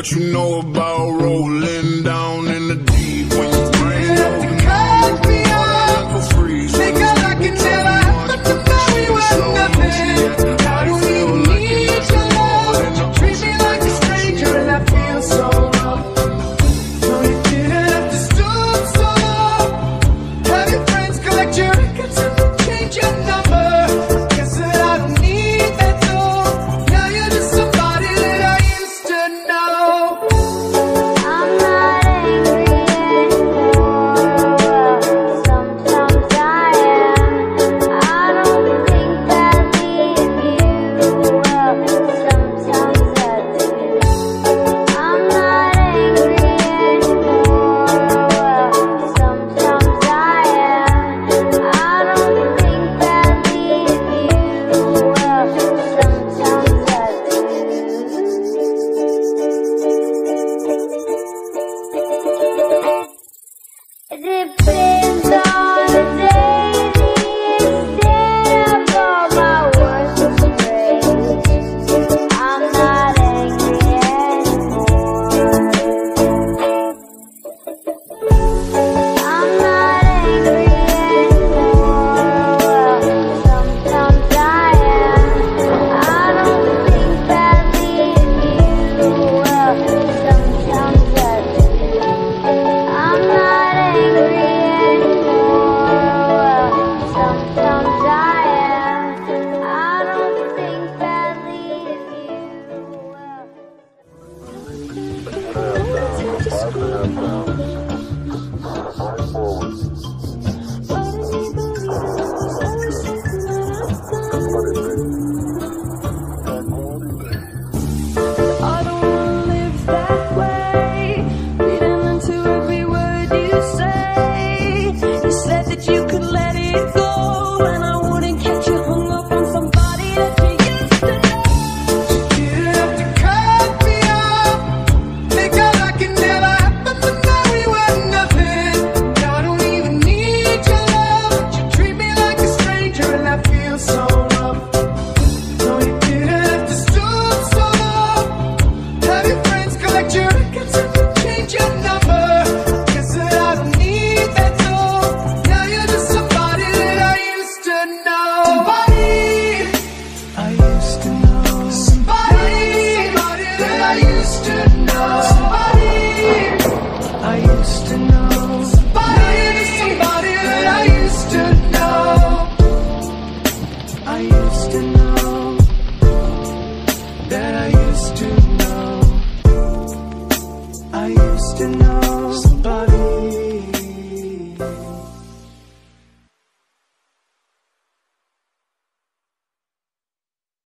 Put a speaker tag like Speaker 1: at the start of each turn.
Speaker 1: What you know about rolling down?
Speaker 2: live.
Speaker 1: Barbara Brown. Um,
Speaker 3: to know.